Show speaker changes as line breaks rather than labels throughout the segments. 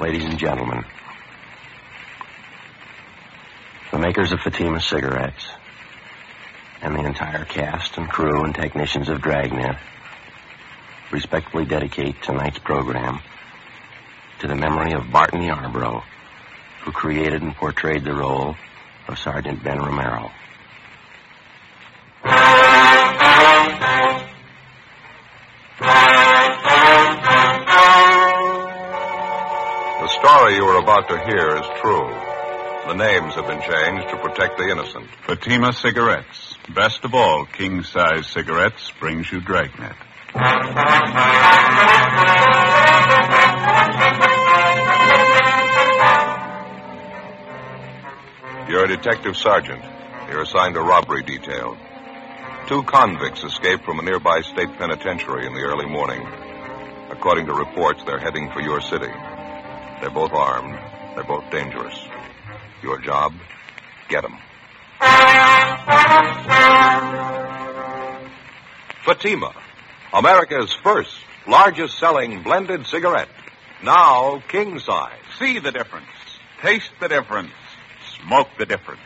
ladies and gentlemen, the makers of Fatima cigarettes, and the entire cast and crew and technicians of Dragnet respectfully dedicate tonight's program to the memory of Barton Yarborough, who created and portrayed the role of Sergeant Ben Romero.
Story you are about to hear is true. The names have been changed to protect the innocent.
Fatima Cigarettes. Best of all, king size cigarettes brings you Dragnet.
You're a detective sergeant. You're assigned a robbery detail. Two convicts escaped from a nearby state penitentiary in the early morning. According to reports, they're heading for your city. They're both armed. They're both dangerous. Your job? Get them. Fatima, America's first, largest selling blended cigarette. Now king size.
See the difference. Taste the difference. Smoke the difference.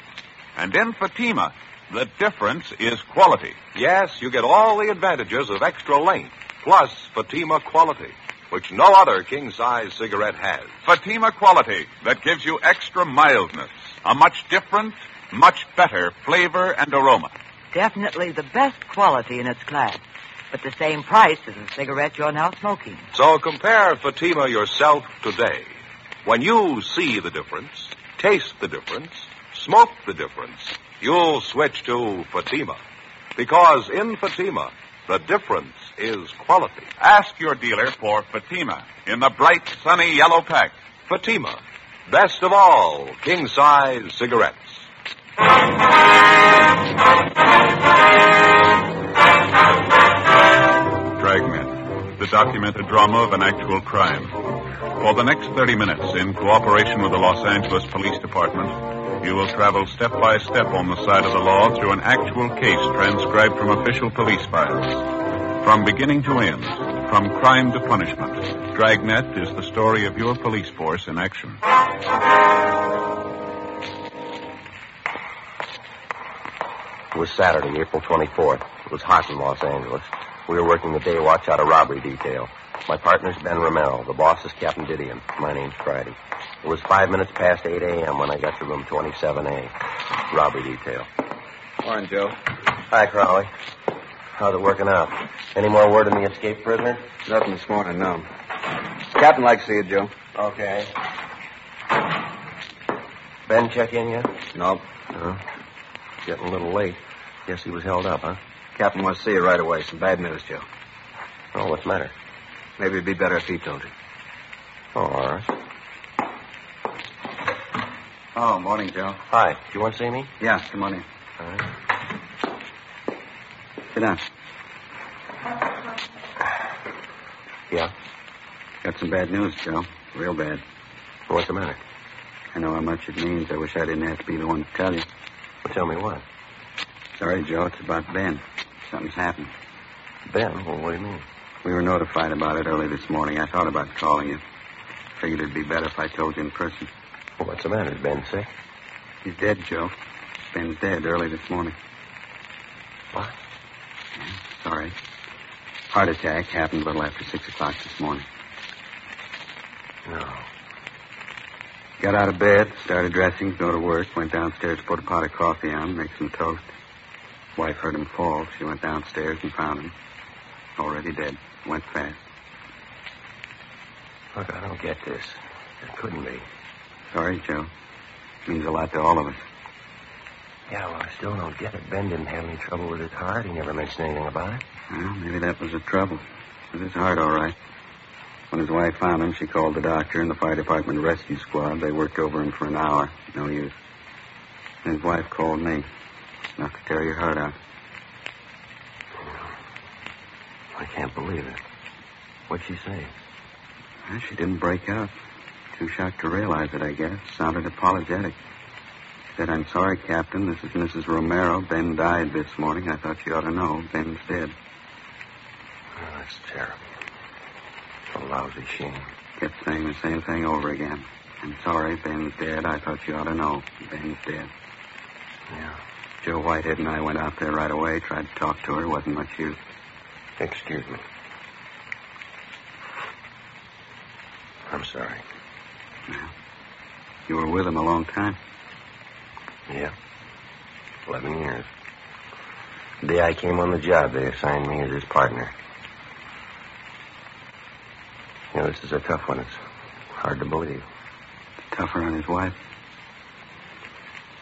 And in Fatima, the difference is quality.
Yes, you get all the advantages of extra length, plus Fatima quality, which no other king size cigarette has.
Fatima quality that gives you extra mildness, a much different, much better flavor and aroma.
Definitely the best quality in its class, but the same price as the cigarette you're now smoking.
So compare Fatima yourself today. When you see the difference, taste the difference, smoke the difference, you'll switch to Fatima. Because in Fatima, the difference is quality.
Ask your dealer for Fatima in the bright, sunny yellow pack.
Fatima, best of all king size cigarettes.
Dragnet, the documented drama of an actual crime. For the next 30 minutes, in cooperation with the Los Angeles Police Department, you will travel step by step on the side of the law through an actual case transcribed from official police files. From beginning to end, from crime to punishment, Dragnet is the story of your police force in action.
It was Saturday, April 24th. It was hot in Los Angeles. We were working the day watch out of robbery detail. My partner's Ben Romero. The boss is Captain Didion. My name's Friday. It was five minutes past 8 a.m. when I got to room 27A. Robbery detail.
Morning, Joe.
Hi, Crowley. How's it working out? Any more word on the escaped prisoner?
Nothing this morning, no. Captain likes to see you, Joe.
Okay. Ben check in yet?
Nope.
Uh, getting a little late. Guess he was held up, huh?
Captain wants to see you right away. Some bad news, Joe.
Oh, what's the matter?
Maybe it'd be better if he told you.
Oh, all right.
Oh, morning, Joe.
Hi. Do you want to see me?
Yeah, come on in.
All right.
Sit down.
Yeah.
Got some bad news, Joe. Real bad.
What's the matter?
I know how much it means. I wish I didn't have to be the one to tell you.
Well, tell me what.
Sorry, Joe. It's about Ben. Something's happened.
Ben? Well, what do you mean?
We were notified about it early this morning. I thought about calling you. Figured it'd be better if I told you in person.
Well, what's the matter? Is Ben sick?
He's dead, Joe. Ben's dead early this morning.
What?
Sorry. Heart attack happened a little after six o'clock this morning.
No.
Got out of bed, started dressing to go to work, went downstairs to put a pot of coffee on, make some toast. Wife heard him fall. She went downstairs and found him. Already dead. Went fast.
Look, I don't get this. It couldn't be.
Sorry, Joe. Means a lot to all of us.
Yeah, well, I still don't get it. Ben didn't have any trouble with his heart. He never mentioned anything about it.
Well, maybe that was the trouble. With his heart, all right. When his wife found him, she called the doctor and the fire department rescue squad. They worked over him for an hour. No use. And his wife called me. Not to tear your heart out.
I can't believe it. What'd she say?
Well, she didn't break out. Too shocked to realize it, I guess. Sounded apologetic. Said, I'm sorry, Captain. This is Mrs. Romero. Ben died this morning. I thought you ought to know. Ben's dead.
Oh, that's terrible. A lousy shame.
Kept saying the same thing over again. I'm sorry, Ben's dead. I thought you ought to know. Ben's dead.
Yeah.
Joe Whitehead and I went out there right away, tried to talk to her. Wasn't much use.
Excuse me. I'm sorry.
You were with him a long time.
Yeah. Eleven years. The day I came on the job, they assigned me as his partner. You know, this is a tough one. It's hard to believe.
Tougher on his wife.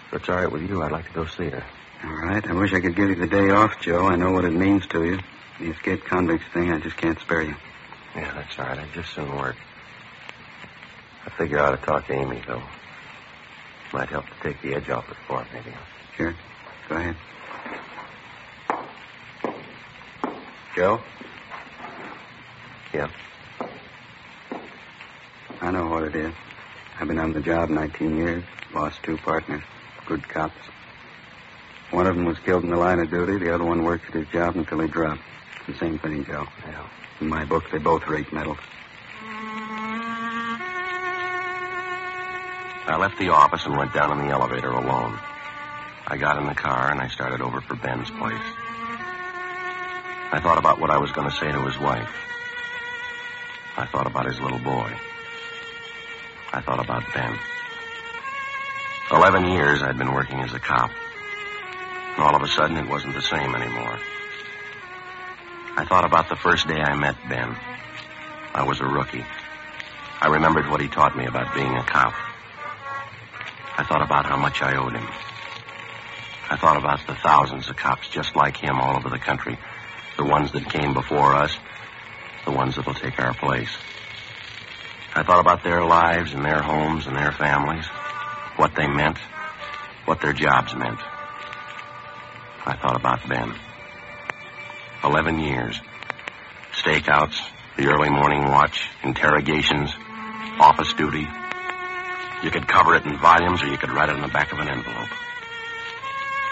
If it's all right with you, I'd like to go see her.
All right. I wish I could give you the day off, Joe. I know what it means to you. The escaped convicts thing, I just can't spare you.
Yeah, that's all right. I'd just soon work. I figure I ought to talk to Amy, though. Might help to take the edge off it for maybe.
Sure. Go ahead. Joe?
Yeah.
I know what it is. I've been on the job 19 years, lost two partners, good cops. One of them was killed in the line of duty. The other one worked at his job until he dropped. It's the same thing, Joe.
Yeah.
In my book, they both rate medals.
I left the office and went down in the elevator alone. I got in the car and I started over for Ben's place. I thought about what I was going to say to his wife. I thought about his little boy. I thought about Ben. Eleven years I'd been working as a cop. And all of a sudden it wasn't the same anymore. I thought about the first day I met Ben. I was a rookie. I remembered what he taught me about being a cop. I thought about how much I owed him. I thought about the thousands of cops just like him all over the country. The ones that came before us, the ones that'll take our place. I thought about their lives and their homes and their families, what they meant, what their jobs meant. I thought about Ben. Eleven years. Stakeouts, the early morning watch, interrogations, office duty, you could cover it in volumes or you could write it on the back of an envelope.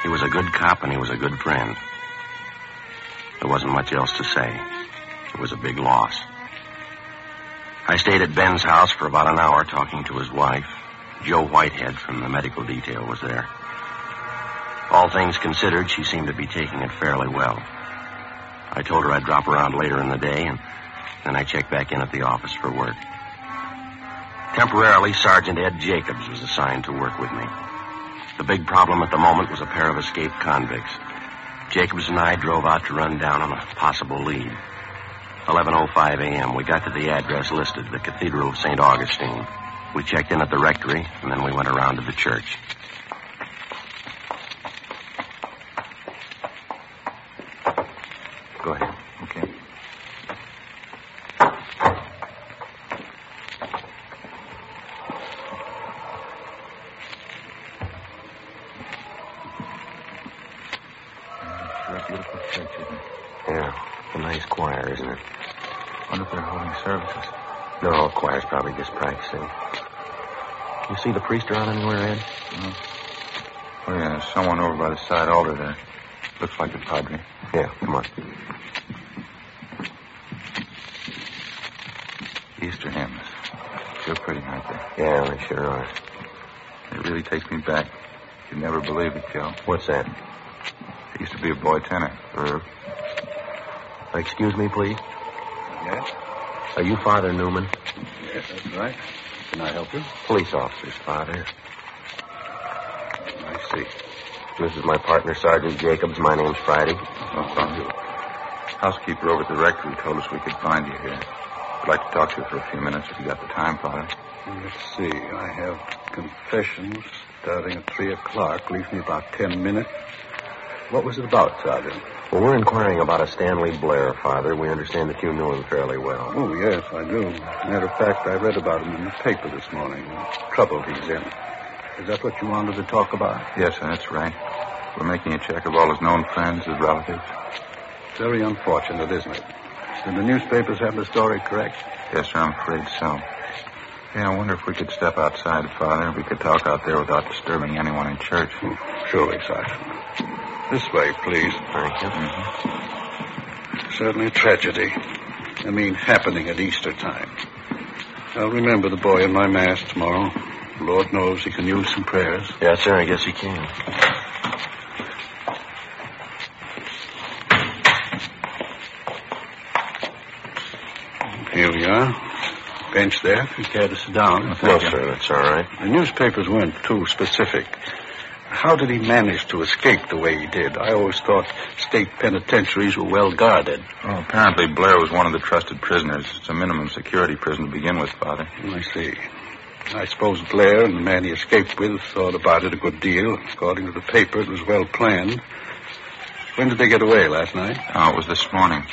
He was a good cop and he was a good friend. There wasn't much else to say. It was a big loss. I stayed at Ben's house for about an hour talking to his wife. Joe Whitehead from the medical detail was there. All things considered, she seemed to be taking it fairly well. I told her I'd drop around later in the day, and then I checked back in at the office for work. Temporarily, Sergeant Ed Jacobs was assigned to work with me. The big problem at the moment was a pair of escaped convicts. Jacobs and I drove out to run down on a possible lead. 11.05 a.m., we got to the address listed, the Cathedral of St. Augustine. We checked in at the rectory, and then we went around to the church. Go ahead.
Okay.
Sure a beautiful church, isn't it?
Yeah, a nice choir, isn't it?
Wonder if they're holding services.
No, choir's probably just practicing. You see the priest around anywhere, Ed?
Oh, yeah, there's someone over by the side altar there. Looks like the padre.
Yeah, come on.
Easter hymns. Sure pretty, aren't they?
Yeah, they sure are.
It really takes me back. You'd never believe it, Joe.
What's that?
I used to be a boy tenor.
Uh, excuse me, please.
Yes?
Are you Father Newman?
Yes, that's right. Can I help you?
Police officer's father.
I see.
This is my partner, Sergeant Jacobs. My name's Friday.
Oh, thank you. Housekeeper over at the rectory told us we could find you here. I'd like to talk to you for a few minutes if you got the time, Father.
Let's see. I have confessions starting at 3 o'clock. Leaves me about 10 minutes. What was it about, Sergeant?
Well, we're inquiring about a Stanley Blair, Father. We understand that you knew him fairly well.
Oh, yes, I do. Matter of fact, I read about him in the paper this morning. Trouble he's in. Is that what you wanted to talk about?
Yes, sir, that's right. We're making a check of all his known friends, his relatives.
Very unfortunate, isn't it? Did the newspapers have the story correct?
Yes, sir, I'm afraid so. Yeah, I wonder if we could step outside, Father. We could talk out there without disturbing anyone in church.
Surely, Sergeant. This way, please.
Thank you. Mm-hmm.
Certainly a tragedy. I mean, happening at Easter time. I'll remember the boy in my mass tomorrow. Lord knows he can use some prayers.
Yes, sir, I guess he can.
Here we are. Bench there, if you care to sit down.
No, sir, that's all right.
The newspapers weren't too specific. How did he manage to escape the way he did? I always thought state penitentiaries were well guarded.
Well, apparently Blair was one of the trusted prisoners. It's a minimum security prison to begin with, Father.
I see. I suppose Blair and the man he escaped with thought about it a good deal. According to the paper, it was well planned. When did they get away? Last night?
Oh, it was this morning.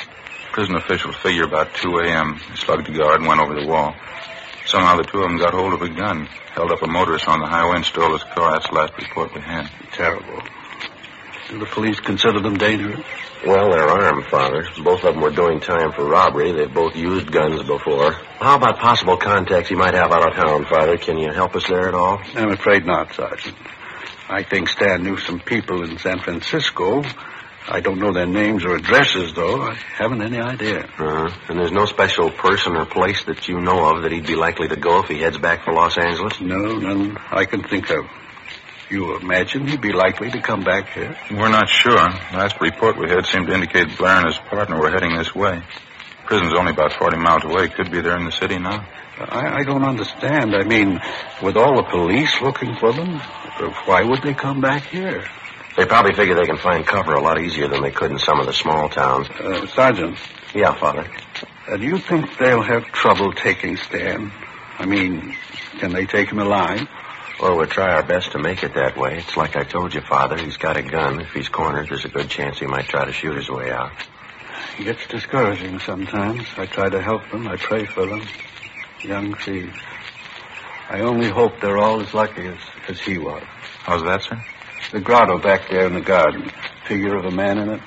Prison officials figure about 2 a.m. They slugged the guard and went over the wall. Somehow the two of them got hold of a gun, held up a motorist on the highway and stole his car. That's the last report we had.
Terrible. Do the police consider them dangerous?
Well, they're armed, Father. Both of them were doing time for robbery. They've both used guns before. How about possible contacts he might have out of town, Father? Can you help us there at all?
I'm afraid not, Sergeant. I think Stan knew some people in San Francisco. I don't know their names or addresses, though. I haven't any idea.
Uh-huh. And there's no special person or place that you know of that he'd be likely to go if he heads back for Los Angeles?
No, none I can think of. You imagine he'd be likely to come back here?
We're not sure. Last report we had seemed to indicate Blair and his partner were heading this way. Prison's only about 40 miles away. Could be there in the city now.
I, I don't understand. I mean, with all the police looking for them, why would they come back here?
They probably figure they can find cover a lot easier than they could in some of the small towns.
Uh, Sergeant,
Yeah, Father.
uh, do you think they'll have trouble taking Stan? I mean, can they take him alive?
Well, we'll try our best to make it that way. It's like I told you, Father. He's got a gun. If he's cornered, there's a good chance he might try to shoot his way out.
It gets discouraging sometimes. I try to help them. I pray for them. Young thieves. I only hope they're all as lucky as, as he was.
How's that, sir?
The grotto back there in the garden. Figure of a man in it.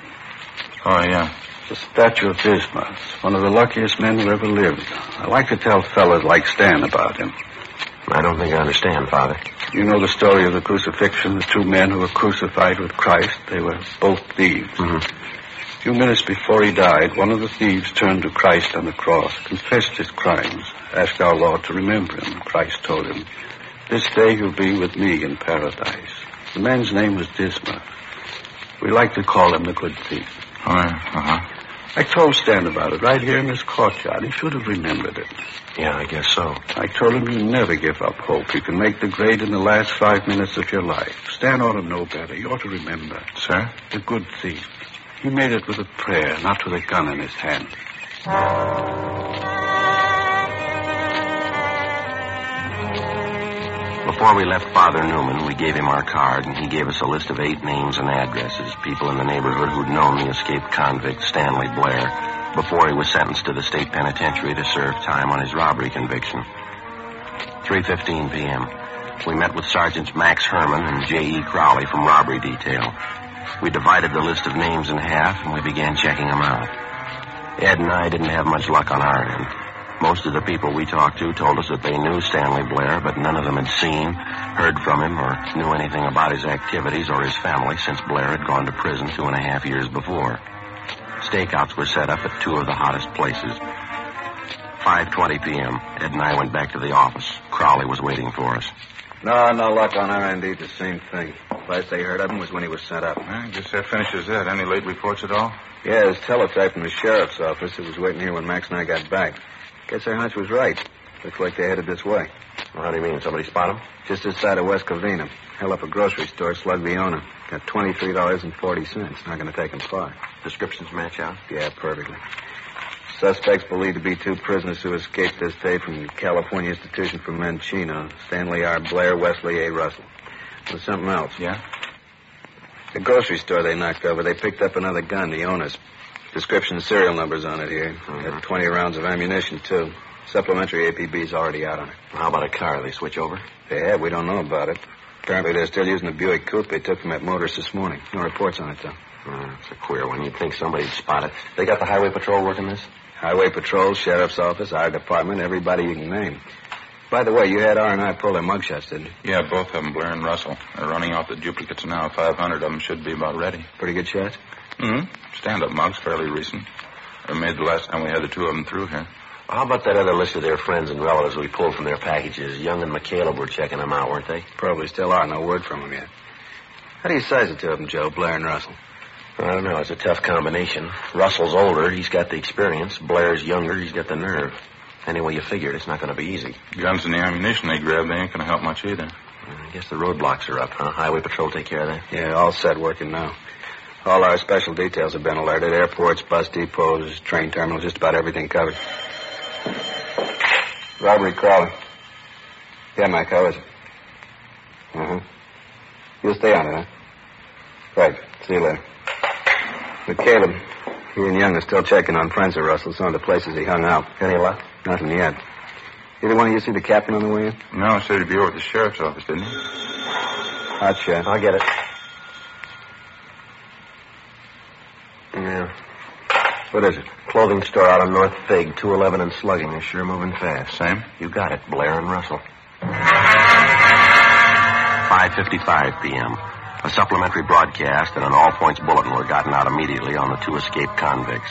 Oh, yeah.
The statue of Dismas. One of the luckiest men who ever lived. I like to tell fellas like Stan about him.
I don't think I understand, Father.
You know the story of the crucifixion, the two men who were crucified with Christ. They were both thieves.
Mhm.
A few minutes before he died, one of the thieves turned to Christ on the cross, confessed his crimes, asked our Lord to remember him. Christ told him, This day you'll be with me in paradise. The man's name was Dismas. We like to call him the good thief.
Oh, yeah. Uh-huh.
I told Stan about it right here in this courtyard. He should have remembered it.
Yeah, I guess so.
I told him you never give up hope. You can make the grade in the last five minutes of your life. Stan ought to know better. You ought to remember.
Sir?
The good thief. He made it with a prayer, not with a gun in his hand.
Before we left Father Newman, we gave him our card, and he gave us a list of eight names and addresses, people in the neighborhood who'd known the escaped convict, Stanley Blair, before he was sentenced to the state penitentiary to serve time on his robbery conviction. 3.15 p.m. We met with Sergeants Max Herman and J.E. Crowley from robbery detail. We divided the list of names in half, and we began checking them out. Ed and I didn't have much luck on our end. Most of the people we talked to told us that they knew Stanley Blair, but none of them had seen, heard from him, or knew anything about his activities or his family since Blair had gone to prison two and a half years before. Stakeouts were set up at two of the hottest places. 5.20 p.m. Ed and I went back to the office. Crowley was waiting for us.
No, no luck on our end, The same thing. Last they heard of him was when he was sent up.
I guess that finishes that. Any late reports at all?
Yeah, his teletype from the sheriff's office. It was waiting here when Max and I got back. Guess our hunch was right. Looks like they headed this way.
Well, how do you mean? Somebody spot them?
Just this side of West Covina. Held up a grocery store, slugged the owner. Got $23.40. Not going to take him far.
Descriptions match out?
Yeah, perfectly. Suspects believed to be two prisoners who escaped this day from the California Institution for Men Chino. Stanley R. Blair, Wesley A. Russell. There's something else.
Yeah?
The grocery store they knocked over, they picked up another gun, the owner's. Description serial numbers on it here. Got 20 rounds of ammunition, too. Supplementary APB's already out on it.
How about a car? They switch over?
They have. We don't know about it. Apparently they're still using the Buick coupe they took from that motorist this morning. No reports on it, though.
Uh, it's a queer one. You'd think somebody'd spot it. They got the highway patrol working this?
Highway patrol, sheriff's office, our department, everybody you can name. By the way, you had R and I pull their mugshots, didn't you?
Yeah, both of them, Blair and Russell. They're running off the duplicates now. 500 of them should be about ready.
Pretty good shots?
Mm-hmm. Stand-up mugs, fairly recent. They were made the last time we had the two of them through here.
How about that other list of their friends and relatives we pulled from their packages? Young and McCaleb were checking them out, weren't they?
Probably still are. No word from them yet. How do you size the two of them, Joe, Blair and Russell?
I don't know. It's a tough combination. Russell's older. He's got the experience. Blair's younger. He's got the nerve. Any way you figure it, it's not going to be easy.
Guns and the ammunition they grabbed, they ain't going to help much either.
I guess the roadblocks are up, huh? Highway Patrol take care of that?
Yeah, all set working now. All our special details have been alerted. Airports, bus depots, train terminals, just about everything covered. Robbery Crowley. Yeah, Mike, how is it? Uh-huh. You'll stay on it, huh? Right. See you later. McCaleb, he and Young are still checking on friends of Russell, some of the places he hung out.
Any luck?
Nothing yet. Either one of you see the captain on the way in?
No, said he'd be over at the sheriff's office, didn't he?
Hot shot.
I'll get it. Yeah.
What is it?
Clothing store out on North Fig, 211 and slugging. They're sure moving fast.
Same?
You got it, Blair and Russell. 5.55 p.m. A supplementary broadcast and an all points bulletin were gotten out immediately on the two escaped convicts.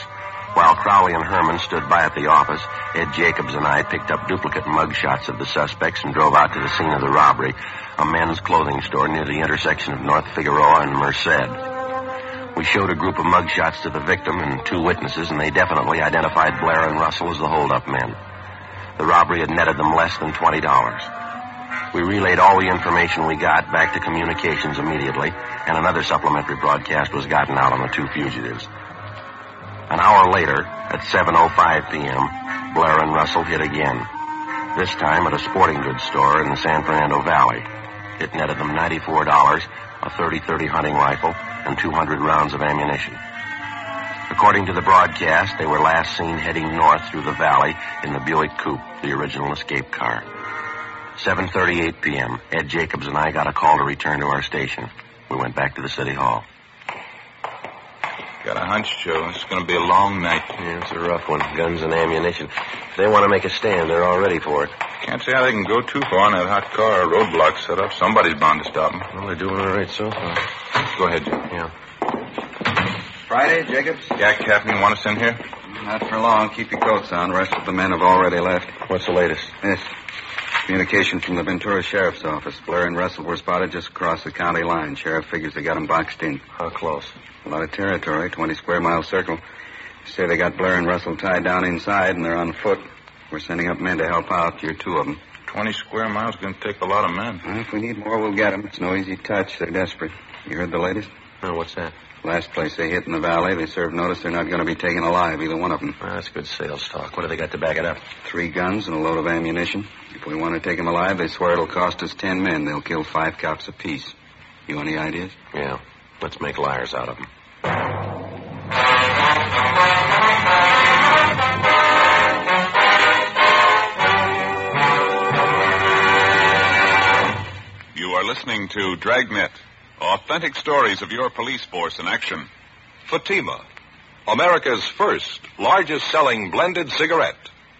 While Crowley and Herman stood by at the office, Ed Jacobs and I picked up duplicate mug shots of the suspects and drove out to the scene of the robbery, a men's clothing store near the intersection of North Figueroa and Merced. We showed a group of mug shots to the victim and two witnesses, and they definitely identified Blair and Russell as the holdup men. The robbery had netted them less than $20. We relayed all the information we got back to communications immediately, and another supplementary broadcast was gotten out on the two fugitives. An hour later, at 7.05 p.m., Blair and Russell hit again. This time at a sporting goods store in the San Fernando Valley. It netted them $94, a 30-30 hunting rifle, and 200 rounds of ammunition. According to the broadcast, they were last seen heading north through the valley in the Buick Coupe, the original escape car. 7.38 p.m., Ed Jacobs and I got a call to return to our station. We went back to the city hall.
Got a hunch, Joe. It's going to be a long night.
Yeah, it's a rough one. Guns and ammunition. If they want to make a stand, they're all ready for it.
Can't see how they can go too far in that hot car. Roadblock set up. Somebody's bound to stop them.
Well, they're doing all right so far.
Go ahead, Joe.
Yeah.
Friday, Jacobs?
Yeah, Captain, you want us in here?
Not for long. Keep your coats on. The rest of the men have already left.
What's the latest?
This. Communication from the Ventura Sheriff's Office. Blair and Russell were spotted just across the county line. Sheriff figures they got them boxed in.
How close?
A lot of territory, 20 square mile circle. Say they got Blair and Russell tied down inside and they're on foot. We're sending up men to help out. You're two of them.
20 square miles going to take a lot of men.
Well, if we need more, we'll get them. It's no easy touch. They're desperate. You heard the latest?
No, what's that?
Last place they hit in the valley, they served notice they're not going to be taken alive, either one of them.
Well, that's good sales talk. What do they got to back it up?
Three guns and a load of ammunition. If we want to take them alive, they swear it'll cost us ten men. They'll kill five cops apiece. You any ideas?
Yeah. Let's make liars out of them.
You are listening to Dragnet, authentic stories of your police force in action.
Fatima, America's first, largest selling blended cigarette.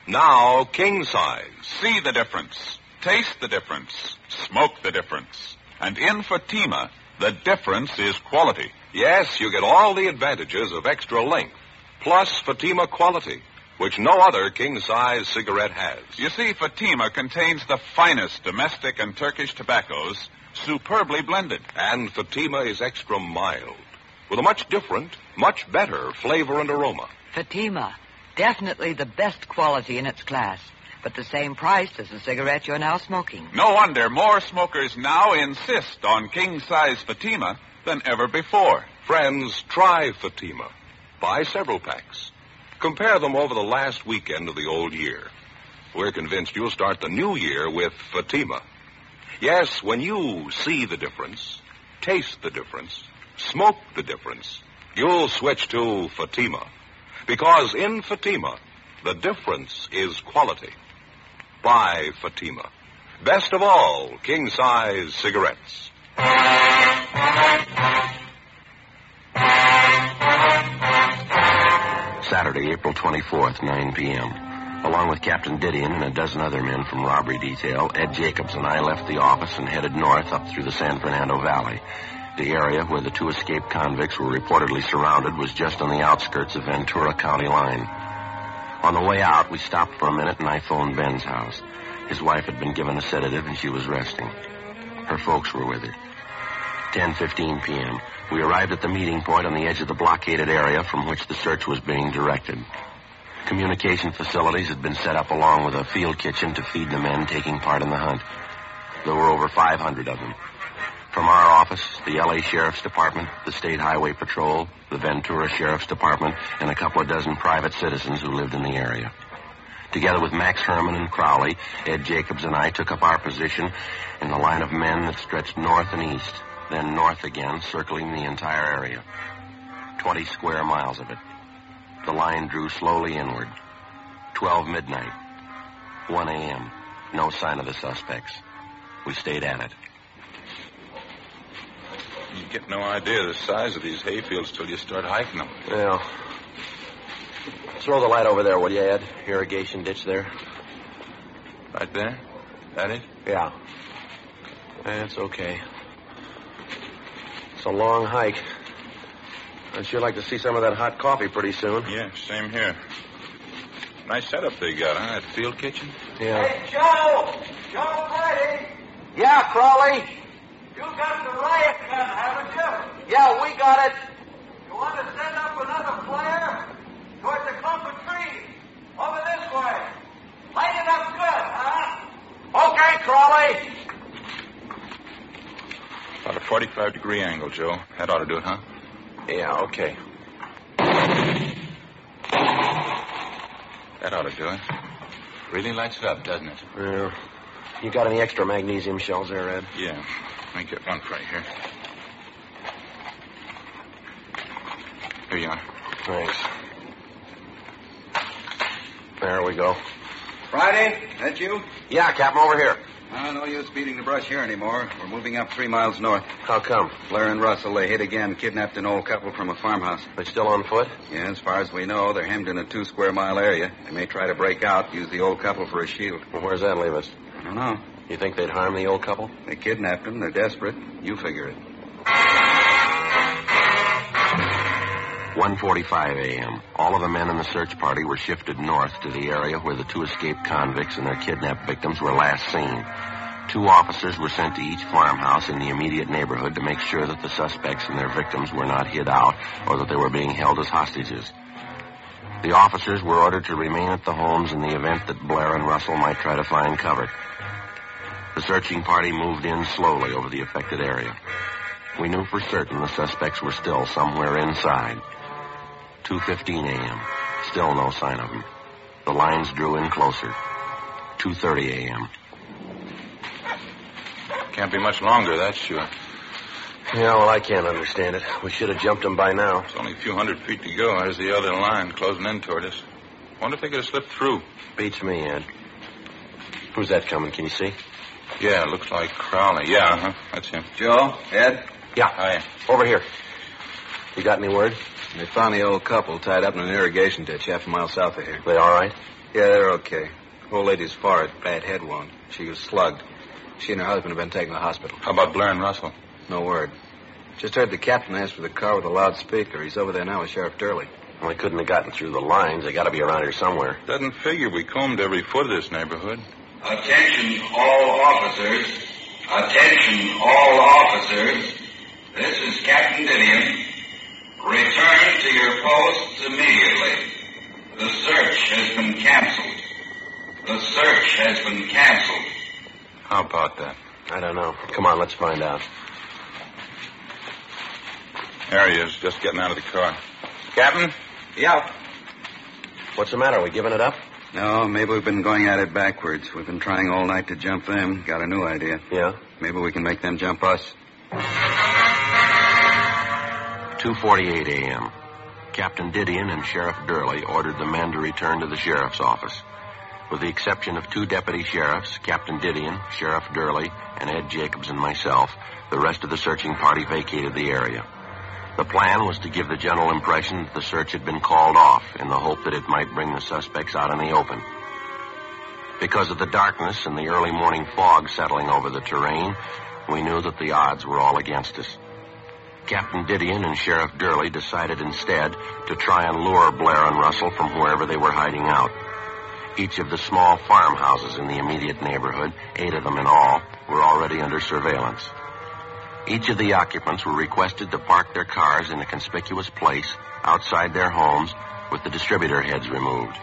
Now king size.
See the difference, taste the difference, smoke the difference. And in Fatima, the difference is quality.
Yes, you get all the advantages of extra length, plus Fatima quality, which no other king size cigarette has.
You see, Fatima contains the finest domestic and Turkish tobaccos, superbly blended.
And Fatima is extra mild, with a much different, much better flavor and aroma.
Fatima, definitely the best quality in its class, but the same price as the cigarette you're now smoking.
No wonder more smokers now insist on king size Fatima than ever before.
Friends, try Fatima. Buy several packs. Compare them over the last weekend of the old year. We're convinced you'll start the new year with Fatima. Yes, when you see the difference, taste the difference, smoke the difference, you'll switch to Fatima. Because in Fatima, the difference is quality. Buy Fatima. Best of all, king size cigarettes.
Saturday, April 24th, 9 p.m. Along with Captain Didion and a dozen other men from robbery detail, Ed Jacobs and I left the office and headed north up through the San Fernando Valley. The area where the two escaped convicts were reportedly surrounded was just on the outskirts of Ventura County line. On the way out, we stopped for a minute and I phoned Ben's house. His wife had been given a sedative and she was resting. Her folks were with her. 10:15 p.m. We arrived at the meeting point on the edge of the blockaded area from which the search was being directed. Communication facilities had been set up along with a field kitchen to feed the men taking part in the hunt. There were over 500 of them. From our office, the LA Sheriff's Department, the State Highway Patrol, the Ventura Sheriff's Department, and a couple of dozen private citizens who lived in the area. Together with Max Herman and Crowley, Ed Jacobs and I took up our position in the line of men that stretched north and east, then north again, circling the entire area. Twenty square miles of it. The line drew slowly inward. Twelve midnight. 1 a.m. No sign of the suspects. We stayed at it.
You get no idea of the size of these hayfields till you start hiking them.
Well, throw the light over there, will you, Ed? Irrigation ditch there.
Right there? That it?
Yeah. That's okay. It's a long hike. I'd sure like to see some of that hot coffee pretty soon.
Yeah, same here. Nice setup they got, huh? That field kitchen?
Yeah.
Hey, Joe! Joe Brady!
Yeah, Crowley.
You got the riot gun, haven't you?
Yeah, we got it.
You want to send up another flare? Towards the clump of trees. Over this way. Light it up good, huh?
Okay, Crowley.
About a 45 degree angle, Joe. That ought to do it, huh?
Yeah, okay.
That ought to do it. Really lights it up, doesn't it?
Well, you got any extra magnesium shells there, Ed?
Yeah. Let me get one right here. Here you are.
Thanks. There we go.
Friday, that you?
Yeah, Captain, over here.
Uh, no use beating the brush here anymore. We're moving up three miles north.
How come?
Blair and Russell, they hit again, kidnapped an old couple from a farmhouse.
They're still on foot?
Yeah, as far as we know, they're hemmed in a two square mile area. They may try to break out, use the old couple for a shield.
Well, where's that leave us?
I don't know.
You think they'd harm the old couple?
They kidnapped them. They're desperate. You figure it.
1:45 a.m. All of the men in the search party were shifted north to the area where the two escaped convicts and their kidnapped victims were last seen. Two officers were sent to each farmhouse in the immediate neighborhood to make sure that the suspects and their victims were not hid out or that they were being held as hostages. The officers were ordered to remain at the homes in the event that Blair and Russell might try to find cover. The searching party moved in slowly over the affected area. We knew for certain the suspects were still somewhere inside. 2.15 a.m. Still no sign of them. The lines drew in closer. 2.30 a.m.
Can't be much longer, that's sure.
Yeah, well, I can't understand it. We should have jumped them by now.
It's only a few hundred feet to go. There's the other line closing in toward us. Wonder if they could have slipped through.
Beats me, Ed. Who's that coming? Can you see?
Yeah, looks like Crowley. Yeah, huh? That's him.
Joe, Ed,
Yeah.
Hi.
Over here. You got any word?
they found the old couple tied up in an irrigation ditch half a mile south of here.
They all right?
Yeah, they're okay. Old lady's forehead, bad head wound. She was slugged. She and her husband have been taken to the hospital.
How about Blair and Russell?
No word. Just heard the captain ask for the car with a loudspeaker. He's over there now with Sheriff Durley.
Well, they couldn't have gotten through the lines. They got to be around here somewhere.
Doesn't figure we combed every foot of this neighborhood.
Attention all officers. Attention all officers. This is Captain Didion. Return to your posts immediately. The search has been canceled. The search has been canceled.
How about that?
I don't know. Come on, let's find out.
There he is, just getting out of the car. Captain?
Yeah.
What's the matter? Are we giving it up?
No, maybe we've been going at it backwards. We've been trying all night to jump them. Got a new idea.
Yeah.
Maybe we can make them jump us.
2.48 a.m. Captain Didion and Sheriff Durley ordered the men to return to the sheriff's office. With the exception of two deputy sheriffs, Captain Didion, Sheriff Durley, and Ed Jacobs and myself, the rest of the searching party vacated the area. The plan was to give the general impression that the search had been called off in the hope that it might bring the suspects out in the open. Because of the darkness and the early morning fog settling over the terrain, we knew that the odds were all against us. Captain Didion and Sheriff Durley decided instead to try and lure Blair and Russell from wherever they were hiding out. Each of the small farmhouses in the immediate neighborhood, eight of them in all, were already under surveillance. Each of the occupants were requested to park their cars in a conspicuous place outside their homes with the distributor heads removed.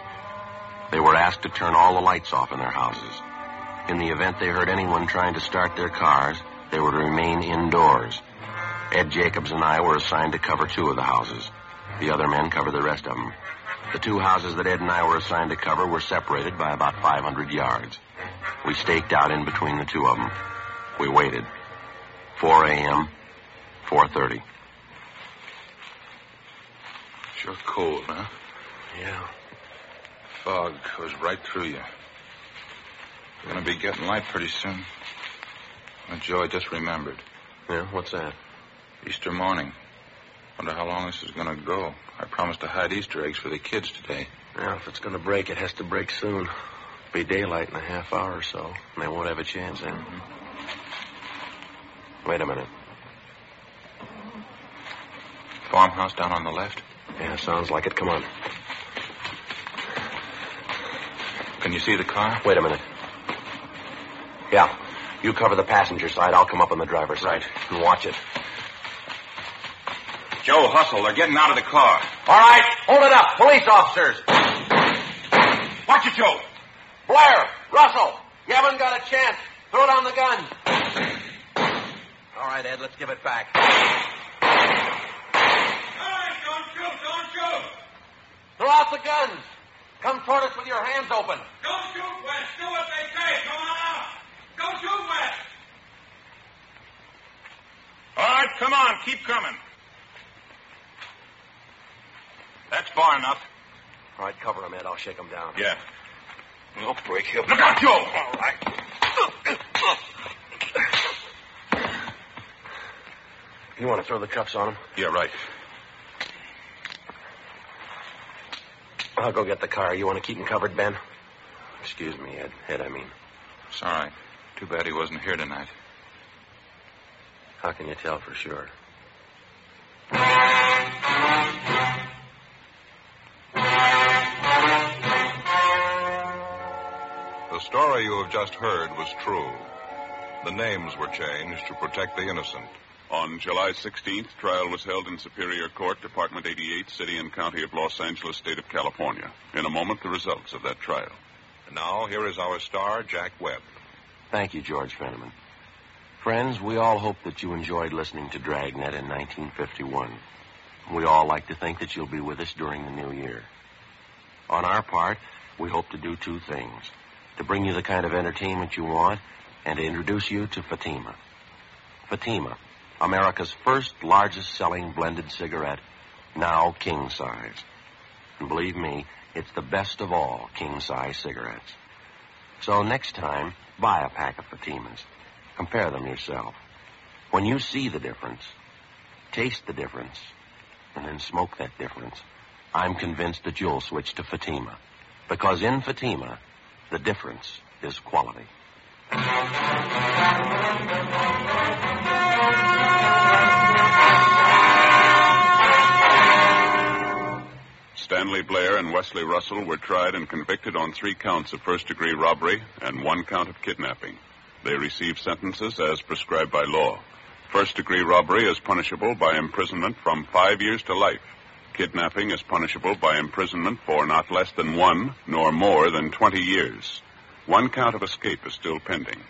They were asked to turn all the lights off in their houses. In the event they heard anyone trying to start their cars, they were to remain indoors. Ed Jacobs and I were assigned to cover two of the houses. The other men covered the rest of them. The two houses that Ed and I were assigned to cover were separated by about 500 yards. We staked out in between the two of them. We waited. 4 a.m., 4.30.
Sure cold, huh?
Yeah.
Fog goes right through you. We're going to be getting light pretty soon. Well, Joe, I just remembered.
Yeah, what's that?
Easter morning. Wonder how long this is going to go. I promised to hide Easter eggs for the kids today.
Well, if it's going to break, it has to break soon. Be daylight in a half hour or so, and they won't have a chance then. Wait a minute.
Farmhouse down on the left?
Yeah, sounds like it. Come on.
Can you see the car?
Wait a minute. Yeah. You cover the passenger side. I'll come up on the driver's side. And watch it.
Joe, hustle. They're getting out of the car.
All right. Hold it up. Police officers.
Watch it, Joe.
Blair. Russell. You haven't got a chance. Throw down the gun. All right, Ed. Let's give it back.
Hey, don't shoot, don't shoot.
Throw out the guns. Come toward us with your hands open.
Don't shoot, West. Do what they say. Come on out. Don't shoot, West.
All right, come on. Keep coming. That's far enough.
All right, cover him, Ed. I'll shake him down.
Yeah.
We'll break him.
Look out, Joe.
All right. You want to throw the cuffs on him?
Yeah, right.
I'll go get the car. You want to keep him covered, Ben? Excuse me, Ed. Ed, I mean.
It's all right. Too bad he wasn't here tonight.
How can you tell for sure?
The story you have just heard was true. The names were changed to protect the innocent.
On July 16th, trial was held in Superior Court, Department 88, City and County of Los Angeles, State of California. In a moment, the results of that trial.
And now, here is our star, Jack Webb.
Thank you, George Fenneman. Friends, we all hope that you enjoyed listening to Dragnet in 1951. We all like to think that you'll be with us during the new year. On our part, we hope to do two things to bring you the kind of entertainment you want and to introduce you to Fatima. Fatima, America's first largest selling blended cigarette, now king size. And believe me, it's the best of all king size cigarettes. So next time, buy a pack of Fatimas. Compare them yourself. When you see the difference, taste the difference, and then smoke that difference, I'm convinced that you'll switch to Fatima. Because in Fatima, the difference is quality.
Stanley Blair and Wesley Russell were tried and convicted on three counts of first degree robbery and one count of kidnapping. They received sentences as prescribed by law. First degree robbery is punishable by imprisonment from five years to life. Kidnapping is punishable by imprisonment for not less than one nor more than 20 years. One count of escape is still pending.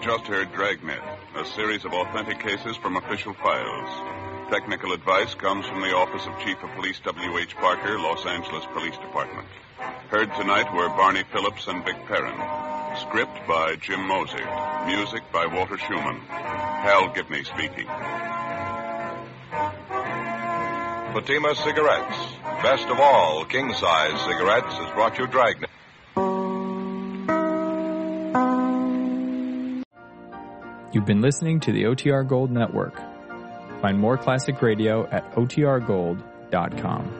Have just heard Dragnet, a series of authentic cases from official files. Technical advice comes from the Office of Chief of Police W.H. Parker, Los Angeles Police Department. Heard tonight were Barney Phillips and Vic Perrin. Script by Jim Moser. Music by Walter Schumann. Hal Gibney speaking.
Fatima Cigarettes. Best of all, king size cigarettes has brought you Dragnet.
You've been listening to the OTR Gold Network. Find more classic radio at otrgold.com.